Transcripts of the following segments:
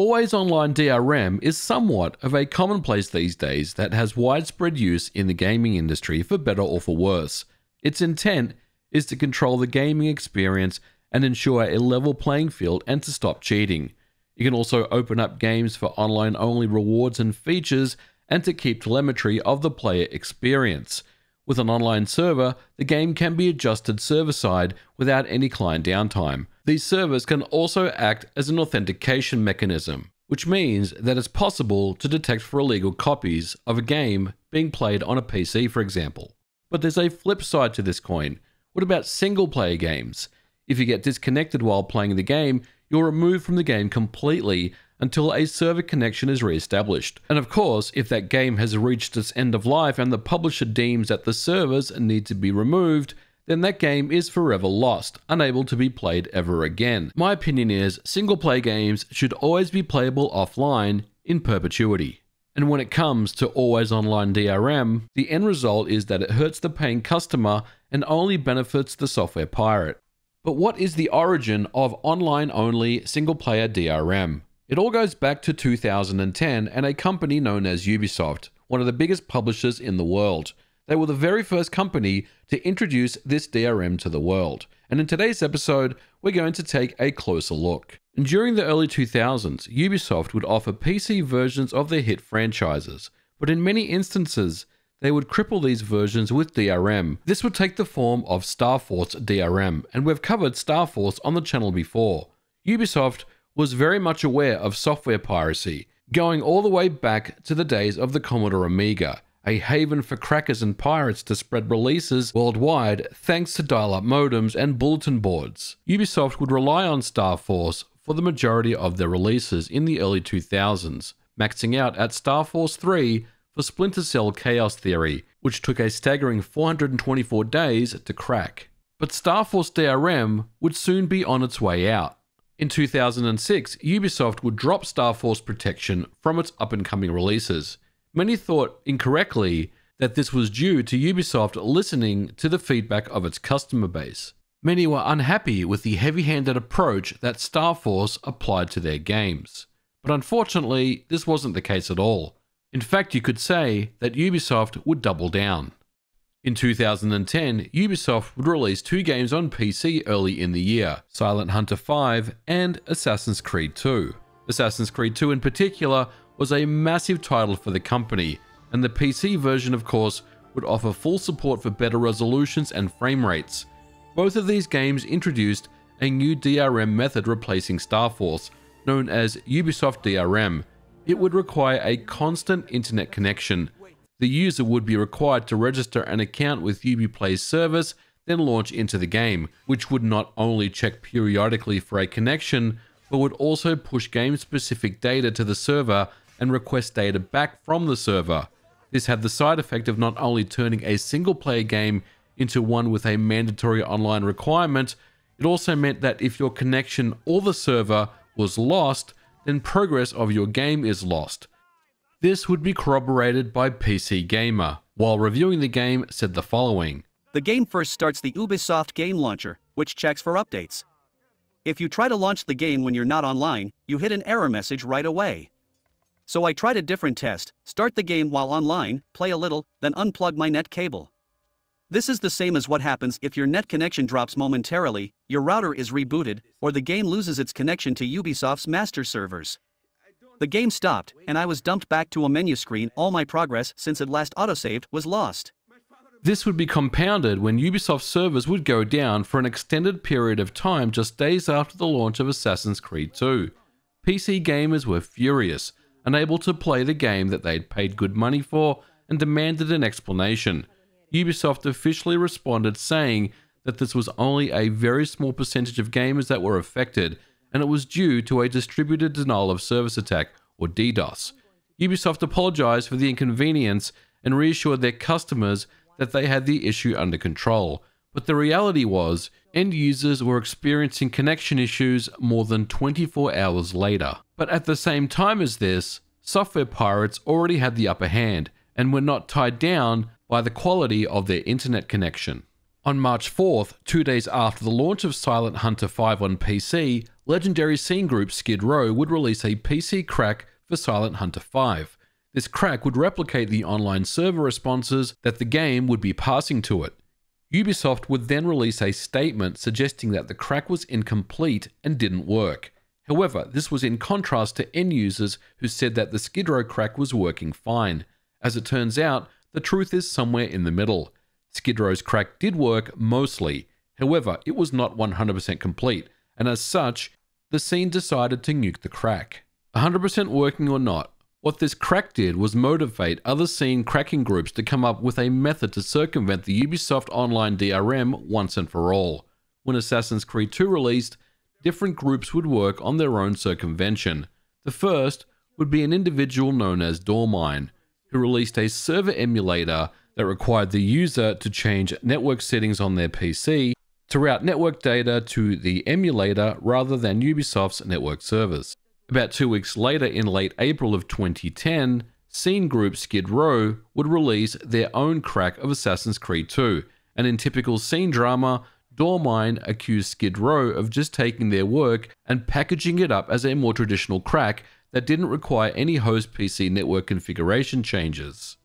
Always online DRM is somewhat of a commonplace these days that has widespread use in the gaming industry for better or for worse. Its intent is to control the gaming experience and ensure a level playing field and to stop cheating. You can also open up games for online only rewards and features and to keep telemetry of the player experience. With an online server, the game can be adjusted server side without any client downtime. These servers can also act as an authentication mechanism, which means that it's possible to detect for illegal copies of a game being played on a PC, for example. But there's a flip side to this coin. What about single player games? If you get disconnected while playing the game, you're removed from the game completely until a server connection is re-established. And of course, if that game has reached its end of life and the publisher deems that the servers need to be removed, then that game is forever lost, unable to be played ever again. My opinion is single play games should always be playable offline in perpetuity. And when it comes to always online DRM, the end result is that it hurts the paying customer and only benefits the software pirate. But what is the origin of online only single player DRM? It all goes back to 2010 and a company known as Ubisoft, one of the biggest publishers in the world. They were the very first company to introduce this DRM to the world. And in today's episode, we're going to take a closer look. During the early 2000s, Ubisoft would offer PC versions of their hit franchises, but in many instances, they would cripple these versions with DRM. This would take the form of Star Force DRM, and we've covered Star Force on the channel before. Ubisoft was very much aware of software piracy, going all the way back to the days of the Commodore Amiga, a haven for crackers and pirates to spread releases worldwide thanks to dial up modems and bulletin boards. Ubisoft would rely on Star Force for the majority of their releases in the early 2000s, maxing out at Star Force 3 for Splinter Cell Chaos Theory, which took a staggering 424 days to crack. But Star Force DRM would soon be on its way out. In 2006, Ubisoft would drop Star Force protection from its up and coming releases. Many thought incorrectly that this was due to Ubisoft listening to the feedback of its customer base. Many were unhappy with the heavy handed approach that Star Force applied to their games. But unfortunately, this wasn't the case at all. In fact, you could say that Ubisoft would double down. In 2010, Ubisoft would release two games on PC early in the year Silent Hunter 5 and Assassin's Creed 2. Assassin's Creed 2 in particular was a massive title for the company, and the PC version, of course, would offer full support for better resolutions and frame rates. Both of these games introduced a new DRM method replacing Star Force, known as Ubisoft DRM. It would require a constant internet connection, the user would be required to register an account with Ubiplay's service, then launch into the game, which would not only check periodically for a connection, but would also push game specific data to the server and request data back from the server. This had the side effect of not only turning a single player game into one with a mandatory online requirement, it also meant that if your connection or the server was lost, then progress of your game is lost. This would be corroborated by PC Gamer, while reviewing the game said the following. The game first starts the Ubisoft Game Launcher, which checks for updates. If you try to launch the game when you're not online, you hit an error message right away. So I tried a different test, start the game while online, play a little, then unplug my net cable. This is the same as what happens if your net connection drops momentarily, your router is rebooted, or the game loses its connection to Ubisoft's master servers. The game stopped, and I was dumped back to a menu screen all my progress since it last autosaved was lost. This would be compounded when Ubisoft servers would go down for an extended period of time just days after the launch of Assassin's Creed 2. PC gamers were furious, unable to play the game that they'd paid good money for, and demanded an explanation. Ubisoft officially responded saying that this was only a very small percentage of gamers that were affected, and it was due to a distributed denial of service attack, or DDoS. Ubisoft apologized for the inconvenience and reassured their customers that they had the issue under control. But the reality was, end users were experiencing connection issues more than 24 hours later. But at the same time as this, software pirates already had the upper hand and were not tied down by the quality of their internet connection. On March 4th, two days after the launch of Silent Hunter 5 on PC, legendary scene group Skid Row would release a PC crack for Silent Hunter 5. This crack would replicate the online server responses that the game would be passing to it. Ubisoft would then release a statement suggesting that the crack was incomplete and didn't work. However, this was in contrast to end users who said that the Skid Row crack was working fine. As it turns out, the truth is somewhere in the middle. Skid Row's crack did work mostly, however, it was not 100% complete, and as such, the scene decided to nuke the crack. 100% working or not, what this crack did was motivate other scene cracking groups to come up with a method to circumvent the Ubisoft Online DRM once and for all. When Assassin's Creed 2 released, different groups would work on their own circumvention. The first would be an individual known as Dormine, who released a server emulator that required the user to change network settings on their PC to route network data to the emulator rather than Ubisoft's network servers. About two weeks later, in late April of 2010, scene group Skid Row would release their own crack of Assassin's Creed 2, and in typical scene drama, Dormine accused Skid Row of just taking their work and packaging it up as a more traditional crack that didn't require any host PC network configuration changes.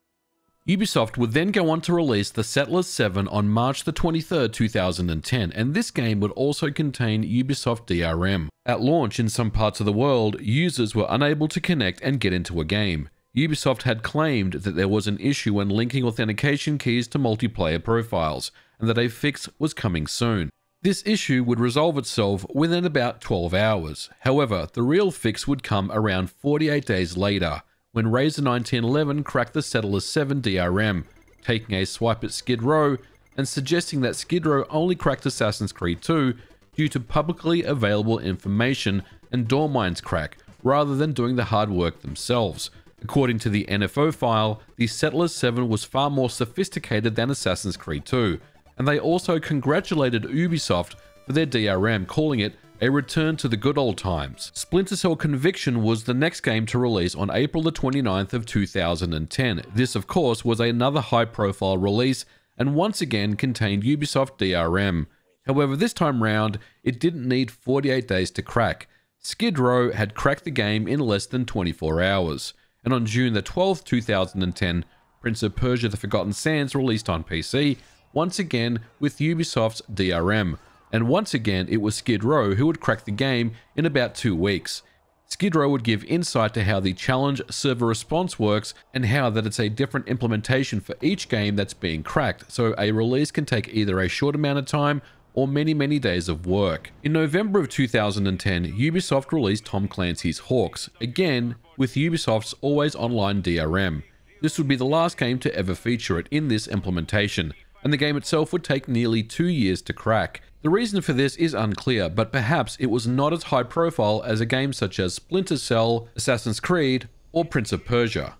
Ubisoft would then go on to release The Settlers 7 on March the 23rd, 2010, and this game would also contain Ubisoft DRM. At launch in some parts of the world, users were unable to connect and get into a game. Ubisoft had claimed that there was an issue when linking authentication keys to multiplayer profiles, and that a fix was coming soon. This issue would resolve itself within about 12 hours. However, the real fix would come around 48 days later when Razor 1911 cracked the Settlers 7 DRM, taking a swipe at Skid Row and suggesting that Skid Row only cracked Assassin's Creed 2 due to publicly available information and Dormine's crack, rather than doing the hard work themselves. According to the NFO file, the Settlers 7 was far more sophisticated than Assassin's Creed 2, and they also congratulated Ubisoft for their DRM, calling it a return to the good old times. Splinter Cell Conviction was the next game to release on April the 29th of 2010. This of course was another high profile release and once again contained Ubisoft DRM. However, this time round, it didn't need 48 days to crack. Skid Row had cracked the game in less than 24 hours. And on June the 12th, 2010, Prince of Persia The Forgotten Sands released on PC, once again with Ubisoft's DRM and once again it was Skid Row who would crack the game in about two weeks. Skid Row would give insight to how the challenge server response works and how that it's a different implementation for each game that's being cracked, so a release can take either a short amount of time or many, many days of work. In November of 2010, Ubisoft released Tom Clancy's H.A.W.X., again with Ubisoft's always online DRM. This would be the last game to ever feature it in this implementation, and the game itself would take nearly two years to crack. The reason for this is unclear, but perhaps it was not as high profile as a game such as Splinter Cell, Assassin's Creed, or Prince of Persia.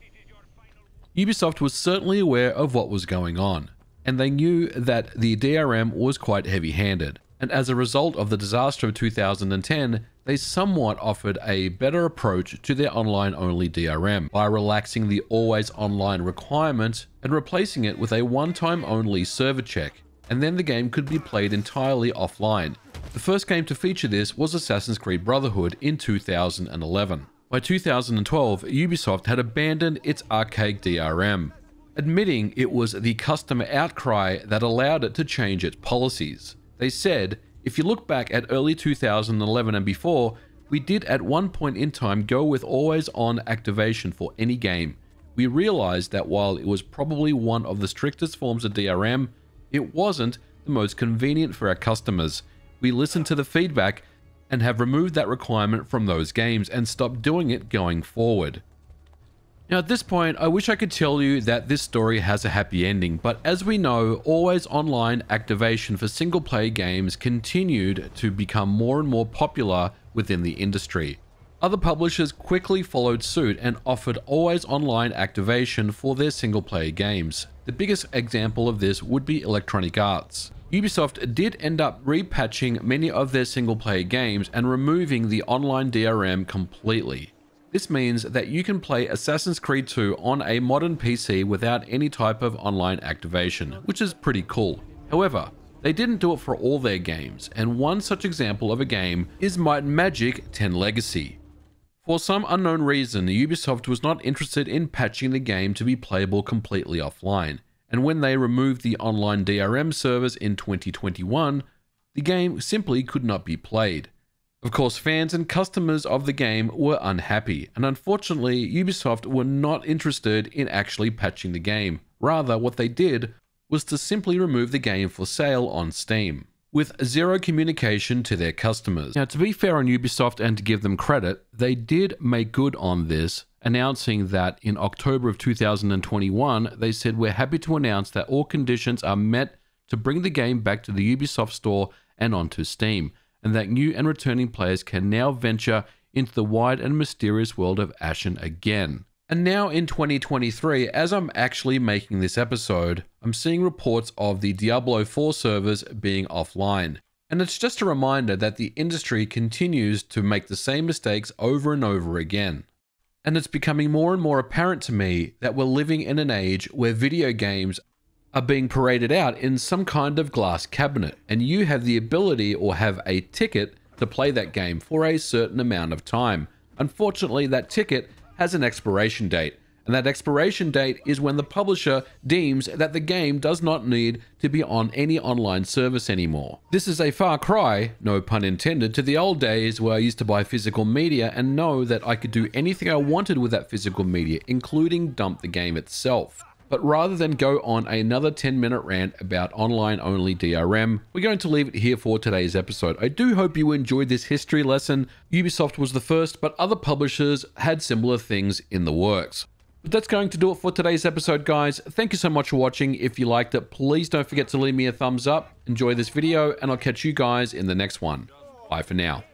Ubisoft was certainly aware of what was going on, and they knew that the DRM was quite heavy handed. And as a result of the disaster of 2010, they somewhat offered a better approach to their online only DRM by relaxing the always online requirement and replacing it with a one time only server check and then the game could be played entirely offline. The first game to feature this was Assassin's Creed Brotherhood in 2011. By 2012, Ubisoft had abandoned its archaic DRM, admitting it was the customer outcry that allowed it to change its policies. They said, if you look back at early 2011 and before, we did at one point in time go with always on activation for any game. We realized that while it was probably one of the strictest forms of DRM, it wasn't the most convenient for our customers. We listened to the feedback and have removed that requirement from those games and stopped doing it going forward. Now, at this point, I wish I could tell you that this story has a happy ending, but as we know, always online activation for single player games continued to become more and more popular within the industry. Other publishers quickly followed suit and offered always online activation for their single player games. The biggest example of this would be Electronic Arts. Ubisoft did end up repatching many of their single player games and removing the online DRM completely. This means that you can play Assassin's Creed 2 on a modern PC without any type of online activation, which is pretty cool. However, They didn't do it for all their games, and one such example of a game is Might Magic 10 Legacy. For some unknown reason, Ubisoft was not interested in patching the game to be playable completely offline, and when they removed the online DRM servers in 2021, the game simply could not be played. Of course, fans and customers of the game were unhappy, and unfortunately, Ubisoft were not interested in actually patching the game. Rather, what they did was to simply remove the game for sale on Steam, with zero communication to their customers. Now, to be fair on Ubisoft and to give them credit, they did make good on this, announcing that in October of 2021, they said, We're happy to announce that all conditions are met to bring the game back to the Ubisoft store and onto Steam and that new and returning players can now venture into the wide and mysterious world of Ashan again. And now in 2023, as I'm actually making this episode, I'm seeing reports of the Diablo 4 servers being offline. And it's just a reminder that the industry continues to make the same mistakes over and over again. And it's becoming more and more apparent to me that we're living in an age where video games are being paraded out in some kind of glass cabinet, and you have the ability or have a ticket to play that game for a certain amount of time. Unfortunately, that ticket has an expiration date, and that expiration date is when the publisher deems that the game does not need to be on any online service anymore. This is a far cry, no pun intended, to the old days where I used to buy physical media and know that I could do anything I wanted with that physical media, including dump the game itself. But rather than go on another 10 minute rant about online only DRM, we're going to leave it here for today's episode. I do hope you enjoyed this history lesson. Ubisoft was the first, but other publishers had similar things in the works. But that's going to do it for today's episode, guys. Thank you so much for watching. If you liked it, please don't forget to leave me a thumbs up. Enjoy this video, and I'll catch you guys in the next one. Bye for now.